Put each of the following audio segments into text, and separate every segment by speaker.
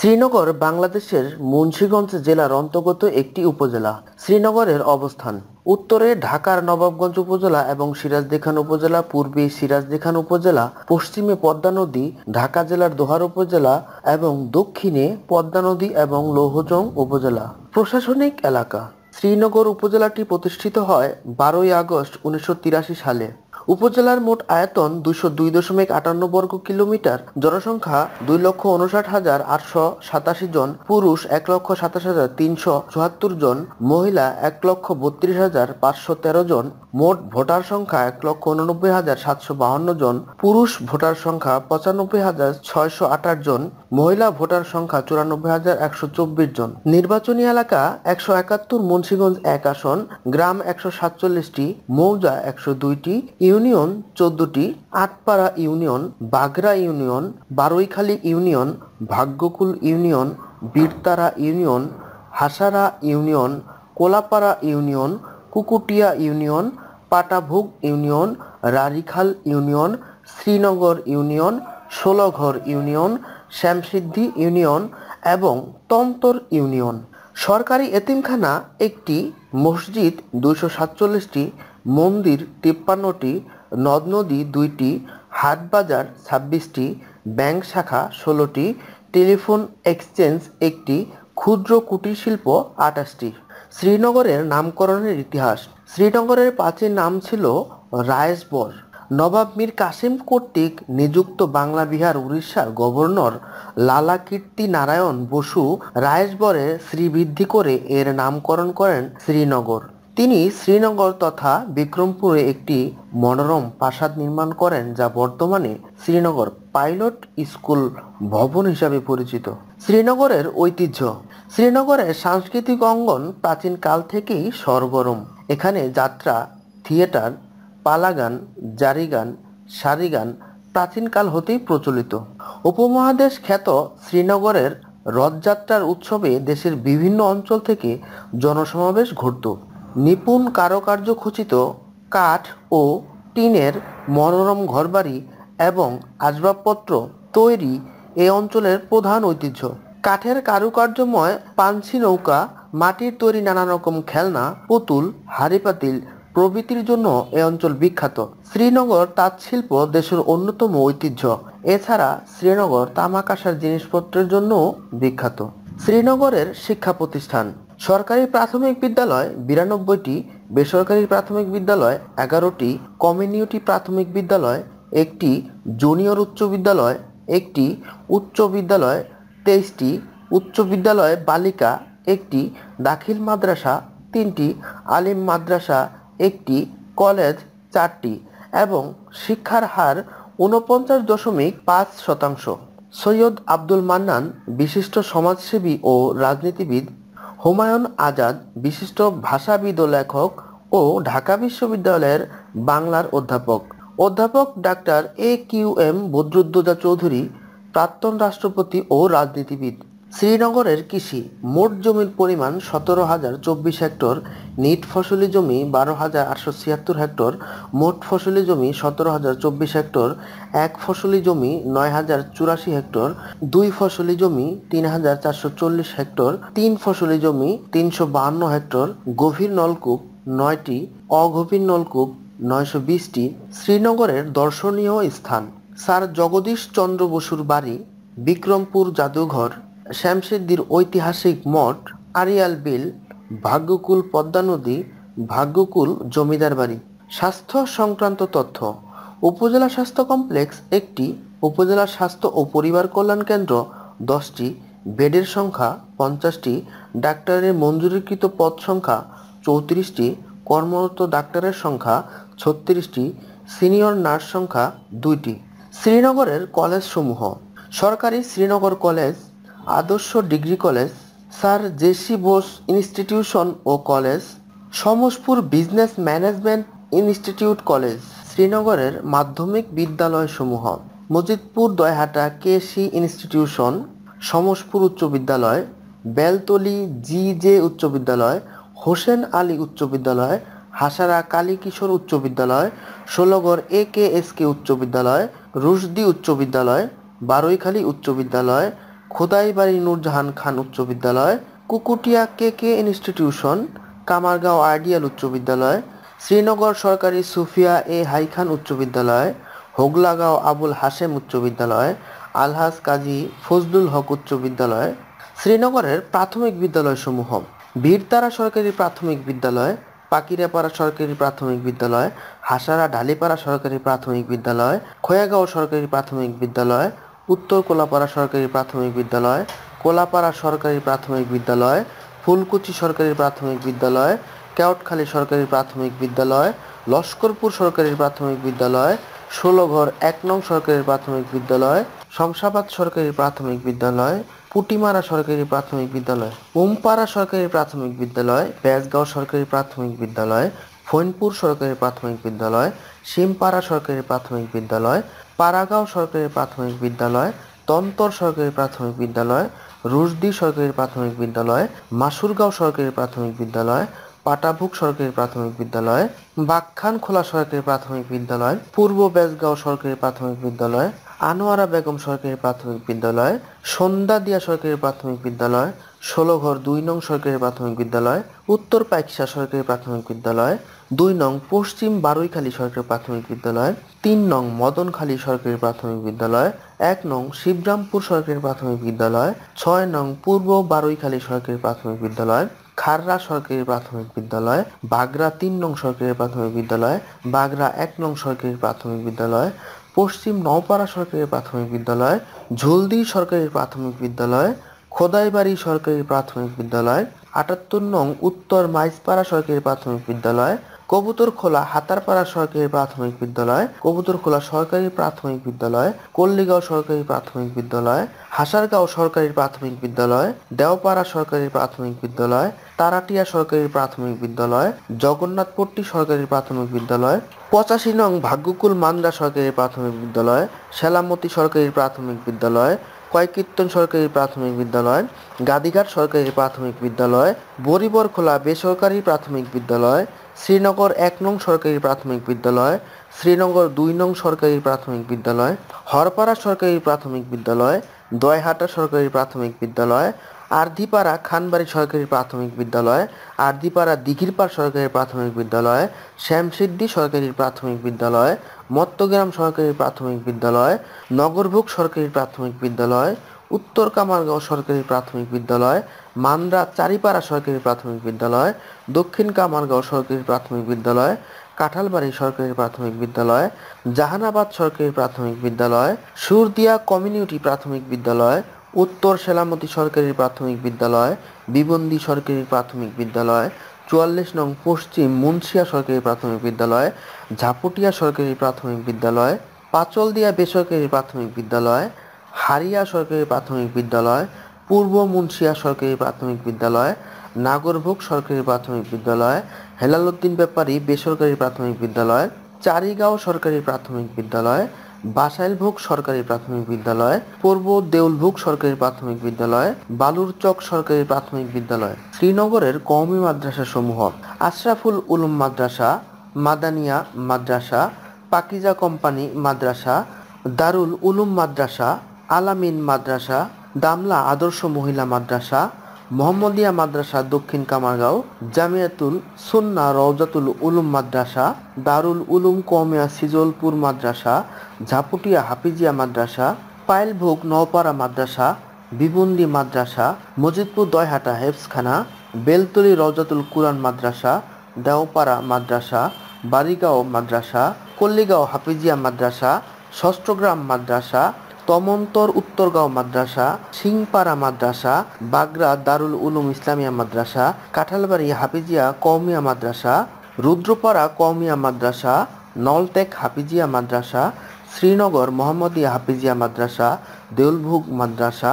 Speaker 1: শ্রীনগর বাংলাদেশের মুন্সীগঞ্জ জেলার অন্তর্গত একটি উপজেলা। শ্রীনগরের অবস্থান। উত্তরে ঢাকার নবাবগঞ্জ উপজেলা এবং সিরাজদিখান উপজেলা, পূর্বে সিরাজদিখান উপজেলা, পশ্চিমে পদ্মা নদী, ঢাকা জেলার দোহার উপজেলা এবং দক্ষিণে পদ্মা নদী এবং লৌহজং উপজেলা। প্রশাসনিক এলাকা। শ্রীনগর উপজেলাটি প্রতিষ্ঠিত হয় বারোই আগস্ট উনিশশো তিরাশি সালে। উপজেলার মোট আয়তন দুইশো দুই দশমিক আটান্ন বর্গ কিলোমিটার। জনসংখ্যা দুই লক্ষ উনষাট হাজার আটশো সাতাশি জন, পুরুষ এক লক্ষ সাতাশ হাজার তিনশো চুয়াত্তর জন, মহিলা এক লক্ষ বত্রিশ হাজার পাঁচশো তেরো জন, মোট ভোটার সংখ্যা এক লক্ষ উননব্বই হাজার সাতশো বাহান্ন জন, পুরুষ ভোটার সংখ্যা পঁচানব্বই হাজার ছয়শো আঠাশ জন, মহিলা ভোটার সংখ্যা চুরানব্বই হাজার একশো চব্বিশ জন। নির্বাচনী এলাকা একশো একাত্তর, মুন্সিগঞ্জ এক আসন, গ্রাম একশো সাতচল্লিশটি, মৌজা একশো দুইটি, ইউনিয়ন চোদ্দটি Atpara union Bagra union Baraikhali union, Bhagyakul union, Birtara union, Hasara union, Kolapara union, Kukutia union, Patabhog union, Rarikhal union, Sreenagar union, Shologhar union, Shyamsiddhi union এবং তন্তর ইউনিয়ন। সরকারি এতিমখানা একটি মসজিদ দুইশো সাতচল্লিশটি, মন্দির তিপ্পান্নটি নদ নদী দুইটি, হাটবাজার ছাব্বিশটি, ব্যাংক শাখা ষোলোটি, টেলিফোন এক্সচেঞ্জ একটি, ক্ষুদ্র কুটির শিল্প আটাশটি শ্রীনগরের নামকরণের ইতিহাস। শ্রীনগরের প্রাচীন নাম ছিল রায়েসবর নবাব মীর কাসিম কর্তৃক নিযুক্ত বাংলা বিহার উড়িষ্যার গভর্নর লালা কীর্তি নারায়ণ বসু রায়েসবরে শ্রীবৃদ্ধি করে এর নামকরণ করেন শ্রীনগর। তিনি শ্রীনগর তথা বিক্রমপুরে একটি মনোরম প্রাসাদ নির্মাণ করেন যা বর্তমানে শ্রীনগর পাইলট স্কুল ভবন হিসাবে পরিচিত। শ্রীনগরের ঐতিহ্য। শ্রীনগরের সাংস্কৃতিক অঙ্গন প্রাচীন কাল থেকেই সরগরম। এখানে যাত্রা, থিয়েটার পালাগান, জারিগান, সারিগান প্রাচীনকাল হতেই প্রচলিত। উপমহাদেশ খ্যাত শ্রীনগরের রথযাত্রার উৎসবে দেশের বিভিন্ন অঞ্চল থেকে জনসমাবেশ ঘটত। নিপুণ কারুকার্য খচিত কাঠ ও টিনের মনোরম ঘরবাড়ি এবং আসবাবপত্র তৈরি এ অঞ্চলের প্রধান ঐতিহ্য। কাঠের কারুকার্যময় পাঞ্ছি নৌকা, মাটির তৈরি নানা রকম খেলনা, পুতুল, হাড়ি পাতিল প্রভৃতির জন্য এ অঞ্চল বিখ্যাত। শ্রীনগর তাঁত শিল্প দেশের অন্যতম ঐতিহ্য। এছাড়া শ্রীনগর তামাক আসার জিনিসপত্রের জন্য বিখ্যাত। শ্রীনগরের শিক্ষা প্রতিষ্ঠান। সরকারি প্রাথমিক বিদ্যালয় বিরানব্বইটি, বেসরকারি প্রাথমিক বিদ্যালয় এগারোটি, কমিউনিটি প্রাথমিক বিদ্যালয় একটি, জুনিয়র উচ্চ বিদ্যালয় একটি, উচ্চ বিদ্যালয় তেইশটি, উচ্চ বিদ্যালয় বালিকা একটি, দাখিল মাদ্রাসা তিনটি, আলিম মাদ্রাসা একটি কলেজ, চারটি, এবং শিক্ষার হার ঊনপঞ্চাশ দশমিক পাঁচ শতাংশ। সৈয়দ আব্দুল মান্নান, বিশিষ্ট সমাজসেবী ও রাজনীতিবিদ, হুমায়ুন আজাদ, বিশিষ্ট ভাষাবিদ ও লেখক ও ঢাকা বিশ্ববিদ্যালয়ের বাংলার অধ্যাপক। অধ্যাপক doctor A Q M Badruddoza Chowdhury, প্রাক্তন রাষ্ট্রপতি ও রাজনীতিবিদ। শ্রীনগরের কৃষি, মোট জমির পরিমাণ সতেরো হাজার চব্বিশ হেক্টর, নিট ফসলি জমি বারো হাজার আটশো ছিয়াত্তর হেক্টর, মোট ফসলি জমি সতেরো হাজার চব্বিশ হেক্টর, এক ফসলি জমি নয় হাজার চুরাশি হেক্টর, দুই ফসলি জমি তিন হাজার চারশো চল্লিশ হেক্টর, তিন ফসলি জমি তিনশো বাহান্ন হেক্টর, গভীর নলকূপ নয়টি, অগভীর নলকূপ নয়শো বিশটি শ্রীনগরের দর্শনীয় স্থান। স্যার জগদীশ চন্দ্র বসুর বাড়ি বিক্রমপুর জাদুঘর। শ্যামসিদ্দির ঐতিহাসিক মঠ আরিয়াল বিল, ভাগ্যকুল পদ্মা নদী, ভাগ্যকুল জমিদার বাড়ি। স্বাস্থ্য সংক্রান্ত তথ্য। উপজেলা স্বাস্থ্য কমপ্লেক্স একটি উপজেলা স্বাস্থ্য ও পরিবার কল্যাণ কেন্দ্র। দশটি, বেডের সংখ্যা পঞ্চাশটি, ডাক্তারের মঞ্জুরিকৃত পদ সংখ্যা চৌত্রিশটি, কর্মরত ডাক্তারের সংখ্যা ছত্রিশটি, সিনিয়র নার্স সংখ্যা দুইটি। শ্রীনগরের কলেজসমূহ। সরকারি Srinagar college Adarsha degree college, sir J C Bose institution ও college, Samaspur business management institute college, শ্রীনগরের মাধ্যমিক বিদ্যালয়সমূহ, Majidpur, Dayhata K C institution, Samaspur উচ্চ বিদ্যালয়, বেলতলি জি জে উচ্চ বিদ্যালয়, হোসেন আলী উচ্চ বিদ্যালয়, হাসারা কালী কিশোর উচ্চ বিদ্যালয়, ষোলগড় এ কে এস কে উচ্চ বিদ্যালয়, রুশদি উচ্চ বিদ্যালয় বারৈখালী উচ্চ বিদ্যালয় খোদাইবাড়ি নূরজাহান খান উচ্চ বিদ্যালয়, Kukutia K K institution, Kamargaon ideal উচ্চ বিদ্যালয়, শ্রীনগর সরকারি সুফিয়া এ হাইখান উচ্চ বিদ্যালয়, হোগলাগাঁও আবুল হাশেম উচ্চ বিদ্যালয়, আলহাজ কাজী ফজলুল হক উচ্চ বিদ্যালয়, শ্রীনগরের প্রাথমিক বিদ্যালয়সমূহ বীরতারা সরকারি প্রাথমিক বিদ্যালয়, পাকিরাপাড়া সরকারি প্রাথমিক বিদ্যালয়, হাসারা ঢালিপাড়া সরকারি প্রাথমিক বিদ্যালয়, খোয়াগাঁও সরকারি প্রাথমিক বিদ্যালয় উত্তর কোলাপাড়া সরকারি প্রাথমিক বিদ্যালয় কোলাপাড়া সরকারি প্রাথমিক বিদ্যালয় ফুলকুচি সরকারি প্রাথমিক বিদ্যালয় কেওটখালী সরকারি প্রাথমিক বিদ্যালয় লস্করপুর সরকারি প্রাথমিক বিদ্যালয় ষোলঘর এক নং সরকারি প্রাথমিক বিদ্যালয় শমশাবাদ সরকারি প্রাথমিক বিদ্যালয় পুটিমারা সরকারি প্রাথমিক বিদ্যালয় উমপাড়া সরকারি প্রাথমিক বিদ্যালয় বেজগাঁও সরকারি প্রাথমিক বিদ্যালয় ফৈনপুর সরকারি প্রাথমিক বিদ্যালয়, শিমপাড়া সরকারি প্রাথমিক বিদ্যালয়, পাড়াগাঁও সরকারি প্রাথমিক বিদ্যালয় তন্তর সরকারি প্রাথমিক বিদ্যালয়, রুশদি সরকারি প্রাথমিক বিদ্যালয়, মাসুরগাঁও সরকারি প্রাথমিক বিদ্যালয় পাটাভুক সরকারি প্রাথমিক বিদ্যালয় বাকখান খোলা সরকারি প্রাথমিক বিদ্যালয় পূর্ব বেজগাঁও সরকারি প্রাথমিক বিদ্যালয় আনোয়ারা বেগম সরকারি প্রাথমিক বিদ্যালয় সন্ধ্যাদিয়া সরকারি প্রাথমিক বিদ্যালয় ষোলঘর দুই নং সরকারি প্রাথমিক বিদ্যালয় উত্তর পাইকসা সরকারি প্রাথমিক বিদ্যালয় দুই নং পশ্চিম বারুইখালী সরকারি প্রাথমিক বিদ্যালয় তিন নং মদনখালী সরকারি প্রাথমিক বিদ্যালয় এক নং শিবরামপুর সরকারি প্রাথমিক বিদ্যালয় ছয় নং পূর্ব বারুইখালী সরকারি প্রাথমিক বিদ্যালয় খাররা সরকারি প্রাথমিক বিদ্যালয় বাগরা তিন নং সরকারি প্রাথমিক বিদ্যালয় বাগরা এক নং সরকারি প্রাথমিক বিদ্যালয় পশ্চিম নওপাড়া সরকারি প্রাথমিক বিদ্যালয় ঝুলদি সরকারি প্রাথমিক বিদ্যালয় খোদাইবাড়ি সরকারি প্রাথমিক বিদ্যালয় আটাত্তর নং উত্তর মাইজপাড়া সরকারি প্রাথমিক বিদ্যালয় কবুতরখোলা হাতারপাড়া সরকারি প্রাথমিক বিদ্যালয় কবুতরখোলা সরকারি প্রাথমিক বিদ্যালয় কল্লিগাঁও সরকারি প্রাথমিক বিদ্যালয় হাসারগাঁও সরকারি প্রাথমিক বিদ্যালয় দেওপাড়া সরকারি প্রাথমিক বিদ্যালয় তারাটিয়া সরকারি প্রাথমিক বিদ্যালয় জগন্নাথপট্টি সরকারি প্রাথমিক বিদ্যালয় পঁচাশি নং ভাগ্যকুল মান্দ্রা সরকারি প্রাথমিক বিদ্যালয় সেলামতি সরকারি প্রাথমিক বিদ্যালয় কয়কীর্তন সরকারি প্রাথমিক বিদ্যালয় গাদিঘাট সরকারি প্রাথমিক বিদ্যালয় বরিবরখোলা বেসরকারি প্রাথমিক বিদ্যালয় শ্রীনগর এক নং সরকারি প্রাথমিক বিদ্যালয় শ্রীনগর দুই নং সরকারি প্রাথমিক বিদ্যালয় হরপাড়া সরকারি প্রাথমিক বিদ্যালয় দয়হাটা সরকারি প্রাথমিক বিদ্যালয় আরধিপাড়া খানবাড়ি সরকারি প্রাথমিক বিদ্যালয় আরধিপাড়া দিঘিরপাড় সরকারি প্রাথমিক বিদ্যালয় শ্যামসিদ্ধি সরকারি প্রাথমিক বিদ্যালয় মত্তগ্রাম সরকারি প্রাথমিক বিদ্যালয় নগরভোগ সরকারি প্রাথমিক বিদ্যালয় উত্তর কামারগাঁও সরকারি প্রাথমিক বিদ্যালয় মান্দ্রা চারিপাড়া সরকারি প্রাথমিক বিদ্যালয় দক্ষিণ কামারগাঁও সরকারি প্রাথমিক বিদ্যালয় কাঁঠালবাড়ি সরকারি প্রাথমিক বিদ্যালয় জাহানাবাদ সরকারি প্রাথমিক বিদ্যালয় সুরদিয়া কমিউনিটি প্রাথমিক বিদ্যালয় উত্তর সেলামতি সরকারি প্রাথমিক বিদ্যালয় বিবন্দি সরকারি প্রাথমিক বিদ্যালয় চুয়াল্লিশ নং পশ্চিম মুন্সিয়া সরকারি প্রাথমিক বিদ্যালয় ঝাপুটিয়া সরকারি প্রাথমিক বিদ্যালয় পাচলদিয়া বেসরকারি প্রাথমিক বিদ্যালয় হারিয়া সরকারি প্রাথমিক বিদ্যালয় পূর্ব মুন্সিয়া সরকারি প্রাথমিক বিদ্যালয় নাগরভোগ সরকারি প্রাথমিক বিদ্যালয় হেলালুদ্দিন ব্যাপারী বেসরকারি প্রাথমিক বিদ্যালয় চারিগাঁও সরকারি প্রাথমিক বিদ্যালয় বাসাইলভোগ সরকারি প্রাথমিক বিদ্যালয়, পূর্ব দেউলভোগ সরকারি প্রাথমিক বিদ্যালয়, বালুরচক সরকারি প্রাথমিক বিদ্যালয়। শ্রীনগরের কওমি মাদ্রাসা সমূহ, আশরাফুল উলুম মাদ্রাসা, মাদানিয়া মাদ্রাসা, পাকিজা কোম্পানি মাদ্রাসা, দারুল উলুম মাদ্রাসা, আলামিন মাদ্রাসা, দামলা আদর্শ মহিলা মাদ্রাসা মোহাম্মদিয়া মাদ্রাসা দক্ষিণ কামারগাঁও জামিয়াতুল সুন্না রওজাতুল উলুম মাদ্রাসা, দারুল উলুম কৌমিয়া সিজলপুর মাদ্রাসা, ঝাপুটিয়া হাফিজিয়া মাদ্রাসা পাইলভোগ নওপাড়া মাদ্রাসা, বিবন্দি মাদ্রাসা, মজিদপুর দয়হাটা হেফসখানা বেলতলি রওজাতুল কুরআন মাদ্রাসা, দেওপাড়া মাদ্রাসা, বারিগাঁও মাদ্রাসা, কল্লিগাঁও হাফিজিয়া মাদ্রাসা, ষষ্ঠগ্রাম মাদ্রাসা তমন্তর উত্তরগাঁও মাদ্রাসা সিংপাড়া মাদ্রাসা, বাগরা দারুল উলুম ইসলামিয়া মাদ্রাসা, কাঁঠালবাড়ি হাফিজিয়া কৌমিয়া মাদ্রাসা, রুদ্রপাড়া কৌমিয়া মাদ্রাসা, নলটেক হাফিজিয়া মাদ্রাসা, শ্রীনগর মোহাম্মদিয়া হাফিজিয়া মাদ্রাসা, দেউলভুগ মাদ্রাসা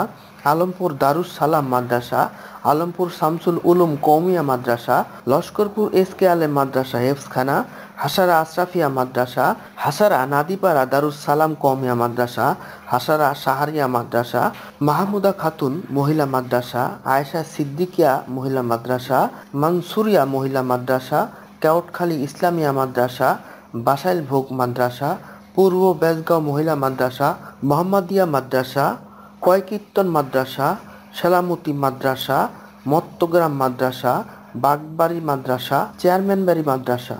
Speaker 1: আলমপুর দারুস সালাম মাদ্রাসা, আলমপুর শামসুল উলুম কৌমিয়া মাদ্রাসা, লস্করপুর এস কে আলেম মাদ্রাসা হেফসখানা হাসারা আশরাফিয়া মাদ্রাসা, হাসারা নাদিপাড়া দারুস সালাম কৌমিয়া মাদ্রাসা, হাসারা সাহারিয়া মাদ্রাসা, মাহমুদা খাতুন মহিলা মাদ্রাসা, আয়েশা সিদ্দিকিয়া মহিলা মাদ্রাসা, মানসুরিয়া মহিলা মাদ্রাসা, কেওটখালী ইসলামিয়া মাদ্রাসা, বাসাইল ভোগ মাদ্রাসা, পূর্ব বেজগাঁও মহিলা মাদ্রাসা, মোহাম্মদিয়া মাদ্রাসা কয়কীর্তন মাদ্রাসা সেলামতি মাদ্রাসা মত্তগ্রাম মাদ্রাসা বাগবাড়ি মাদ্রাসা চেয়ারম্যান বাড়ি মাদ্রাসা।